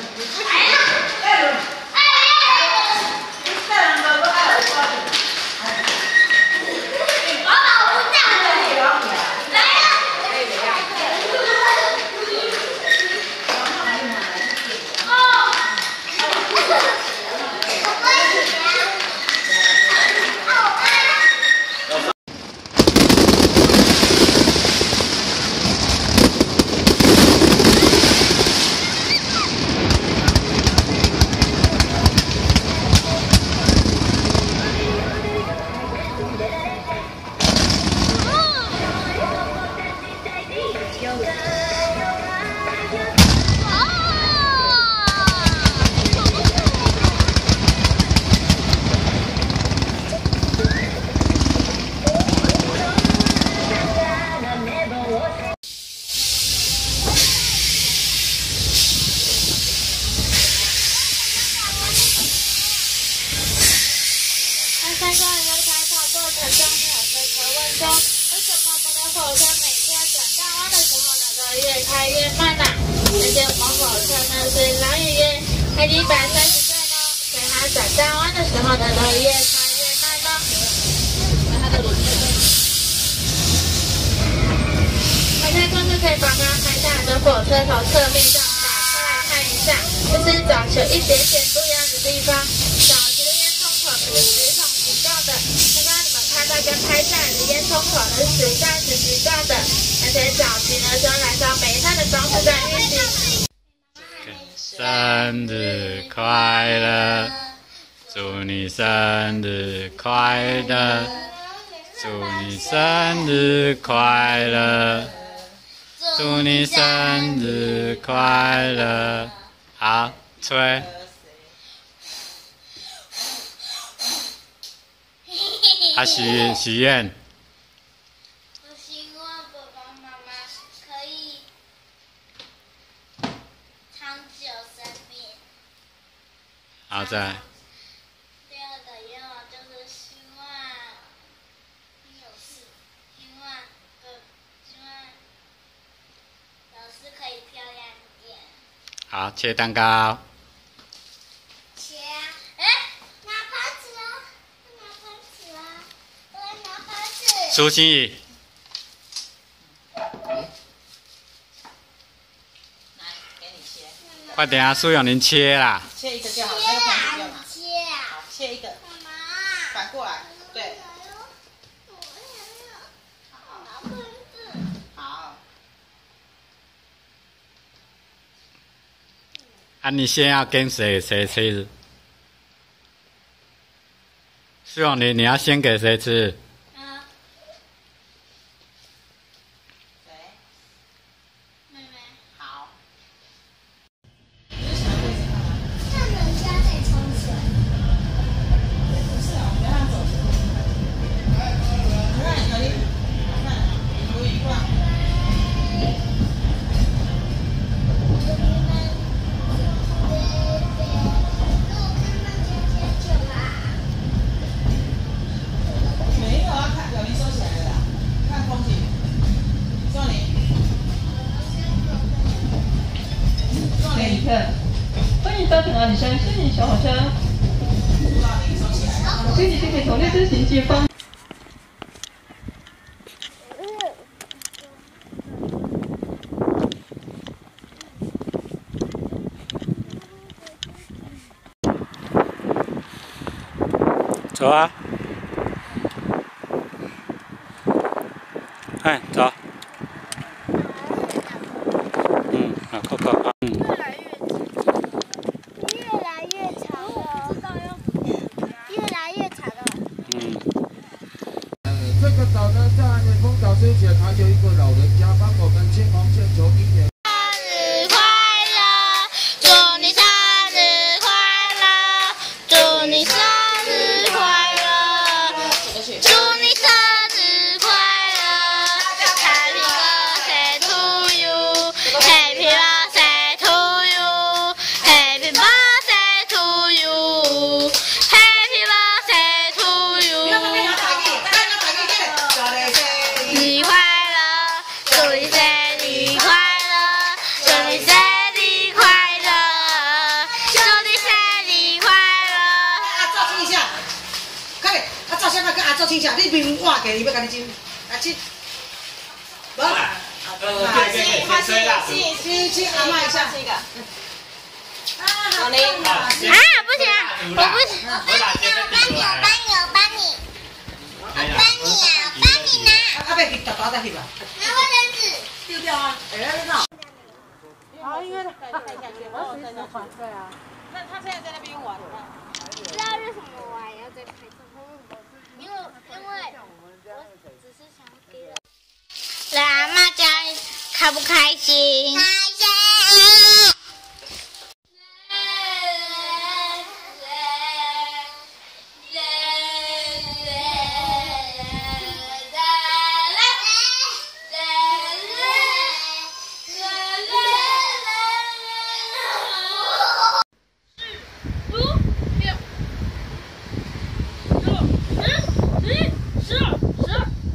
Thank you. 说，为什么我们的火车每天转大弯的时候呢，都越开越慢呢？而且我们火车呢是老爷爷，他一百三十岁呢，所以他转大弯的时候呢，都越开越慢呢。他的轮子。大家光是可以把它看一下你的火车从侧面上打开来看一下，就是找出一点点不一样的地方。早期的烟囱口呢是直筒形状的，刚刚你们看到跟拍下来是属于钻石形状的，而且早期呢是用燃烧煤炭的方式在运行。生日快乐，祝你生日快乐，祝你生日快乐，祝你生日快乐。好，吹。啊，许许愿，我希望爸爸妈妈可以长久生命。好再。第二个愿望就是希望有事，希望呃，希望老师可以漂亮一点。好，切蛋糕。切啊！哎，拿盘子啊！拿盘子啊！我要拿盘子。苏心怡，来，给你切，快点啊，苏永林切啦。切一个就好，切那个盘子啊！不用拿。你切啊！好，切一个，妈妈。反过来，对，我拿盘子。好，啊，你先要跟谁谁吃？苏永林，你要先给谁吃？欢迎搭乘阿里山森林小火车，少林收起来。请你先给同列之行前方。走啊！哎，走。嗯，好，扣扣啊。嗯，越来越长了，越来越长了。嗯，这个岛呢，在这一节它就一个老人我先来跟阿祖请下，你面换给你要甲你亲，啊亲，无。花心花心心亲亲阿妈一下。啊，好嘞。啊，不行，我不行。我帮你，我帮你，我帮你，我帮你，我帮你啊，我帮你拿。阿伯去打打再去吧。拿卫生纸。丢掉啊！哎，那好。好，因为他看一下，我在那玩。对啊。那他现在在那边玩呢。不知道为什么我还要再拍照？因为因为我只是想给。来阿妈家开不开心？开十。二